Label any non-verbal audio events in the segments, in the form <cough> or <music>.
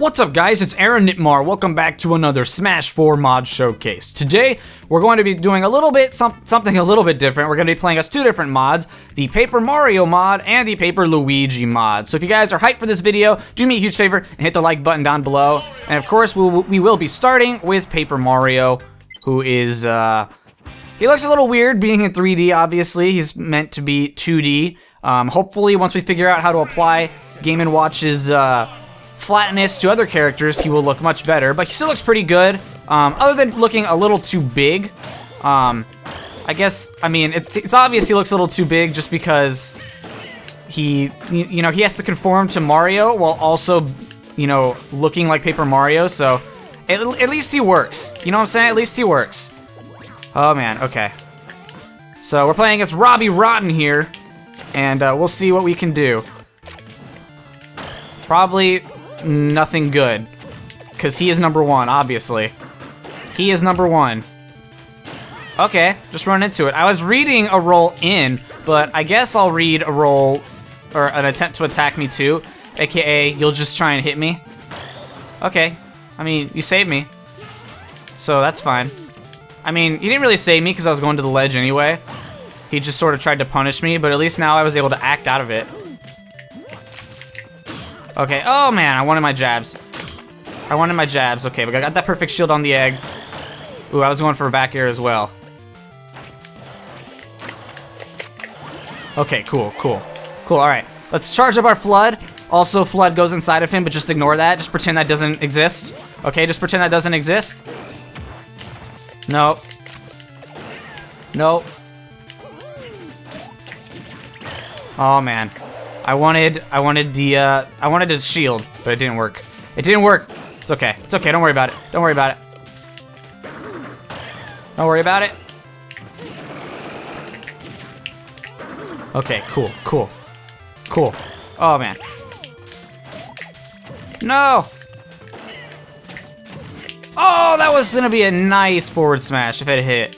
What's up guys, it's Aaronitmar. Welcome back to another Smash 4 mod showcase. Today, we're going to be doing a little bit, some, something a little bit different. We're going to be playing us two different mods, the Paper Mario mod and the Paper Luigi mod. So if you guys are hyped for this video, do me a huge favor and hit the like button down below. And of course, we'll, we will be starting with Paper Mario, who is, uh, he looks a little weird being in 3D, obviously. He's meant to be 2D. Um, hopefully, once we figure out how to apply Game & Watch's, uh, flatness to other characters, he will look much better, but he still looks pretty good. Um, other than looking a little too big. Um, I guess, I mean, it's, it's obvious he looks a little too big just because he, you know, he has to conform to Mario while also, you know, looking like Paper Mario, so at, at least he works. You know what I'm saying? At least he works. Oh, man, okay. So we're playing against Robbie Rotten here, and uh, we'll see what we can do. Probably nothing good. Because he is number one, obviously. He is number one. Okay, just run into it. I was reading a roll in, but I guess I'll read a roll, or an attempt to attack me too. AKA, you'll just try and hit me. Okay, I mean, you saved me. So that's fine. I mean, he didn't really save me because I was going to the ledge anyway. He just sort of tried to punish me, but at least now I was able to act out of it. Okay, oh man, I wanted my jabs. I wanted my jabs. Okay, but I got that perfect shield on the egg. Ooh, I was going for a back air as well. Okay, cool, cool. Cool, alright. Let's charge up our FLUDD. Also, FLUDD goes inside of him, but just ignore that. Just pretend that doesn't exist. Okay, just pretend that doesn't exist. Nope. Nope. Oh, man. I wanted, I wanted the, uh, I wanted a shield, but it didn't work. It didn't work. It's okay. It's okay. Don't worry about it. Don't worry about it. Don't worry about it. Okay, cool, cool, cool. Oh, man. No! Oh, that was gonna be a nice forward smash if it hit.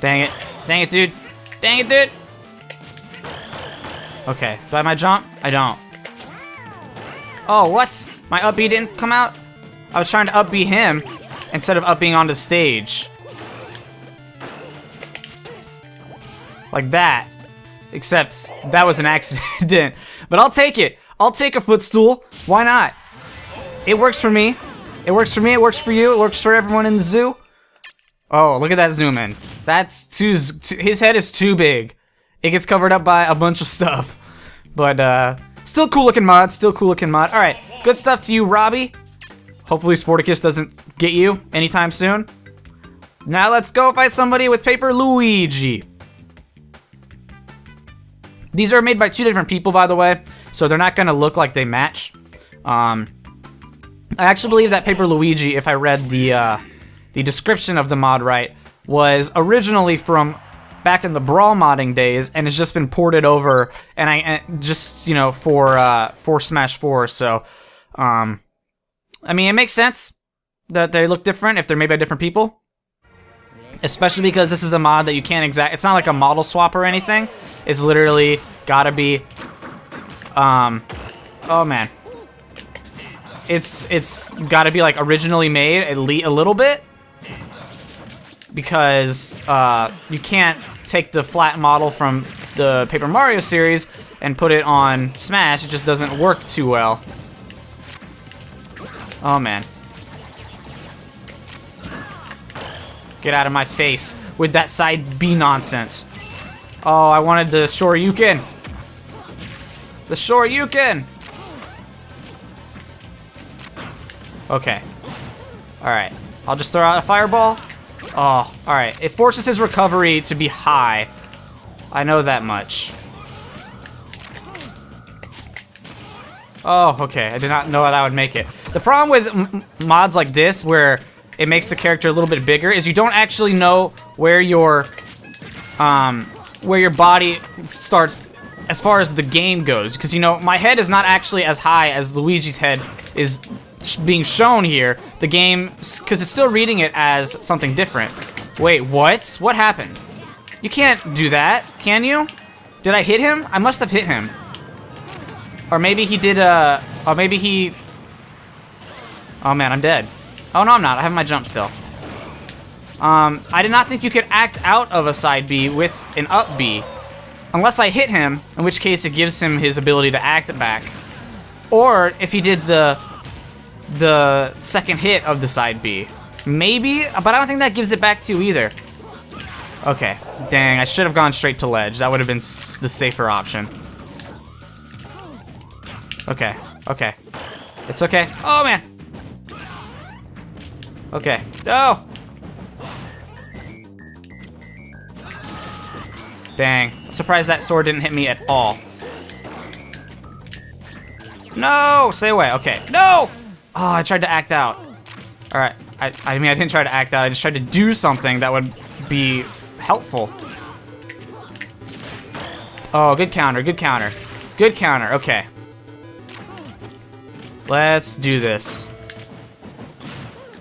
Dang it. Dang it, dude. Dang it, dude. Okay, do I have my jump? I don't. Oh, what? My up B didn't come out? I was trying to up B him instead of up being on the stage. Like that. Except that was an <laughs> accident. but I'll take it. I'll take a footstool. Why not? It works for me. It works for me. It works for you. It works for everyone in the zoo. Oh, look at that zoom in. That's too, too his head is too big it gets covered up by a bunch of stuff. But, uh, still cool looking mod, still cool looking mod. Alright, good stuff to you, Robbie. Hopefully Sportacus doesn't get you anytime soon. Now let's go fight somebody with Paper Luigi. These are made by two different people, by the way, so they're not gonna look like they match. Um, I actually believe that Paper Luigi, if I read the, uh, the description of the mod right, was originally from back in the Brawl modding days, and it's just been ported over, and I and just you know for uh, for Smash Four. So, um, I mean, it makes sense that they look different if they're made by different people, especially because this is a mod that you can't exact. It's not like a model swap or anything. It's literally gotta be. Um, oh man, it's it's gotta be like originally made at least a little bit because uh, you can't take the flat model from the Paper Mario series and put it on Smash. It just doesn't work too well. Oh, man. Get out of my face with that side B nonsense. Oh, I wanted the Shoryuken. The Shoryuken. Okay. Alright. I'll just throw out a fireball. Oh, alright. It forces his recovery to be high. I know that much. Oh, okay. I did not know that would make it. The problem with mods like this, where it makes the character a little bit bigger, is you don't actually know where your, um, where your body starts as far as the game goes. Because, you know, my head is not actually as high as Luigi's head is being shown here, the game, because it's still reading it as something different. Wait, what? What happened? You can't do that, can you? Did I hit him? I must have hit him. Or maybe he did a... Or maybe he... Oh man, I'm dead. Oh no, I'm not. I have my jump still. Um, I did not think you could act out of a side B with an up B. Unless I hit him, in which case it gives him his ability to act back. Or if he did the the second hit of the side B. Maybe, but I don't think that gives it back to you either. Okay, dang, I should have gone straight to ledge. That would have been the safer option. Okay, okay. It's okay. Oh, man. Okay, no! Dang, surprised that sword didn't hit me at all. No! Stay away. Okay. No! Oh, I tried to act out. All right. I, I mean, I didn't try to act out. I just tried to do something that would be helpful. Oh, good counter. Good counter. Good counter. Okay. Let's do this.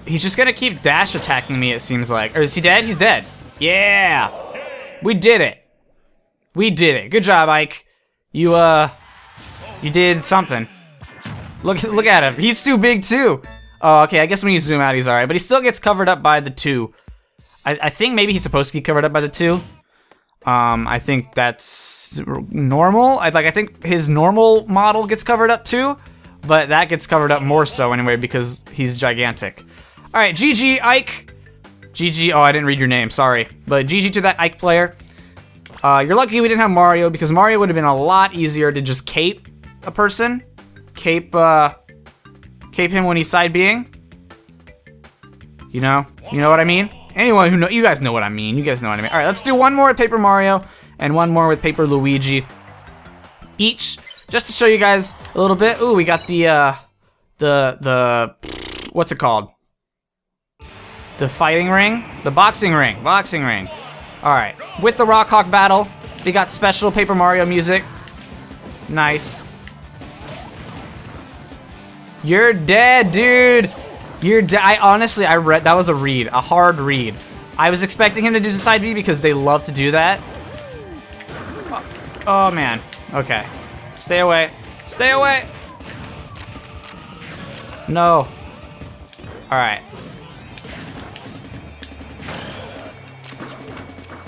He's just gonna keep dash attacking me, it seems like. Or is he dead? He's dead. Yeah! We did it. We did it. Good job, Ike. You, uh... You did something. Look, look at him. He's too big too. Oh, okay. I guess when you zoom out, he's all right, but he still gets covered up by the two. I, I think maybe he's supposed to get covered up by the two. Um, I think that's normal. I like. I think his normal model gets covered up too, but that gets covered up more so anyway because he's gigantic. All right, GG Ike. GG. Oh, I didn't read your name. Sorry, but GG to that Ike player. Uh, you're lucky we didn't have Mario because Mario would have been a lot easier to just cape a person cape, uh, cape him when he's side being. You know? You know what I mean? Anyone who know, you guys know what I mean. You guys know what I mean. All right, let's do one more with Paper Mario and one more with Paper Luigi. Each, just to show you guys a little bit. Ooh, we got the, uh, the, the, what's it called? The fighting ring? The boxing ring. Boxing ring. All right. With the Rawk Hawk battle, we got special Paper Mario music. Nice. You're dead, dude. You're dead. I honestly, I read, that was a read, a hard read. I was expecting him to do side B because they love to do that. Oh, oh man. Okay. Stay away. Stay away. No. All right.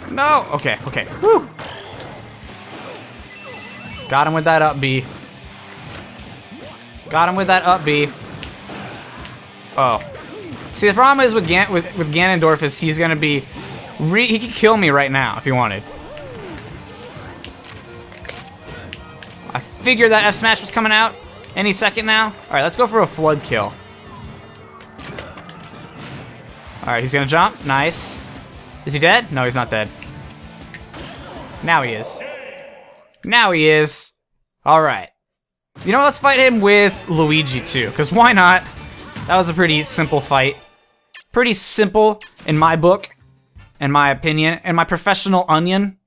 No. Okay. Okay. Whew. Got him with that up B. Got him with that up B. Oh. See, the problem is with, Gan with, with Ganondorf is he's gonna be... he could kill me right now if he wanted. I figured that F Smash was coming out any second now. Alright, let's go for a FLUDD kill. Alright, he's gonna jump. Nice. Is he dead? No, he's not dead. Now he is. Now he is. Alright. You know, let's fight him with Luigi too, because why not? That was a pretty simple fight. Pretty simple in my book, in my opinion, and my professional onion.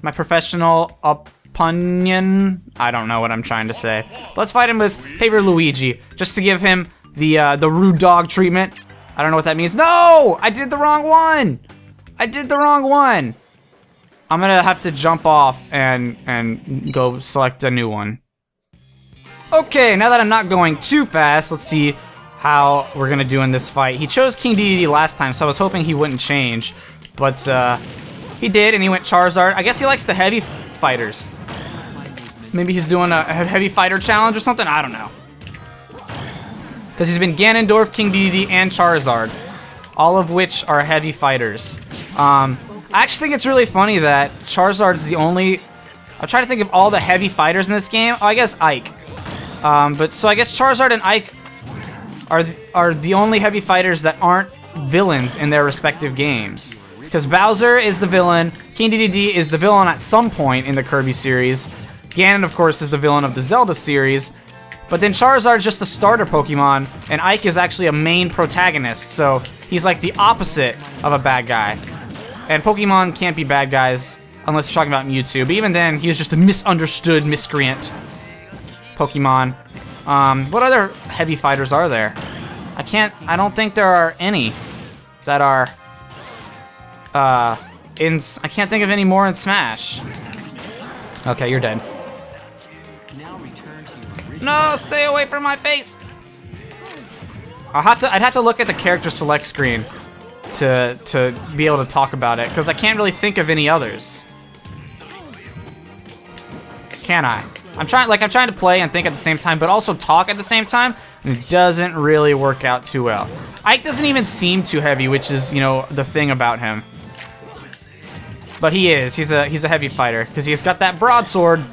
My professional opinion. I don't know what I'm trying to say. Let's fight him with Paper Luigi, just to give him the uh, the rude dog treatment. I don't know what that means. No! I did the wrong one! I did the wrong one! I'm gonna have to jump off and, and go select a new one. Okay, now that I'm not going too fast, let's see how we're gonna do in this fight. He chose King Dedede last time, so I was hoping he wouldn't change. But, uh, he did, and he went Charizard. I guess he likes the heavy fighters. Maybe he's doing a heavy fighter challenge or something? I don't know. Because he's been Ganondorf, King Dedede, and Charizard. All of which are heavy fighters. Um, I actually think it's really funny that Charizard's the only... I'm trying to think of all the heavy fighters in this game. Oh, I guess Ike. Um, but so I guess Charizard and Ike are are the only heavy fighters that aren't villains in their respective games. Because Bowser is the villain, King Dedede is the villain at some point in the Kirby series, Ganon, of course, is the villain of the Zelda series, but then Charizard is just the starter Pokemon, and Ike is actually a main protagonist, so he's like the opposite of a bad guy. And Pokemon can't be bad guys unless you're talking about Mewtwo, but even then, he was just a misunderstood miscreant. Pokemon. Um, what other heavy fighters are there? I can't, I don't think there are any that are, uh, in, I can't think of any more in Smash. Okay, you're dead. No, stay away from my face. I'll have to. I'd have to look at the character select screen to to be able to talk about it because I can't really think of any others. Can I? I'm trying. Like I'm trying to play and think at the same time, but also talk at the same time. It doesn't really work out too well. Ike doesn't even seem too heavy, which is you know the thing about him. But he is. He's a he's a heavy fighter because he's got that broadsword.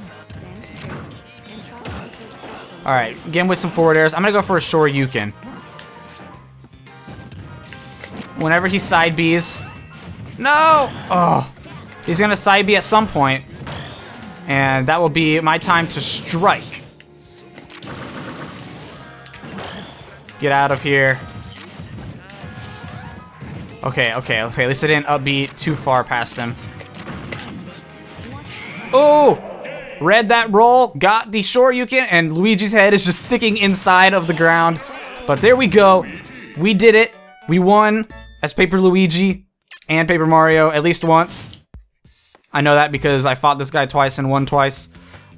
All right, again with some forward airs. I'm gonna go for a Shoryuken. Whenever he side Bs, no. Oh, he's gonna side B at some point, and that will be my time to strike. Get out of here. Okay, okay, okay. At least I didn't upbeat too far past him. Oh! Read that roll, got the Shoryuken, and Luigi's head is just sticking inside of the ground. But there we go. We did it. We won as Paper Luigi and Paper Mario at least once. I know that because I fought this guy twice and won twice.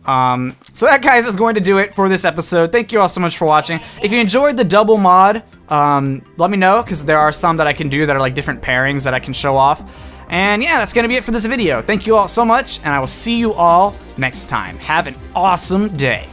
Um, so that, guys, is going to do it for this episode. Thank you all so much for watching. If you enjoyed the double mod, um, let me know, because there are some that I can do that are like different pairings that I can show off. And yeah, that's going to be it for this video. Thank you all so much, and I will see you all next time. Have an awesome day.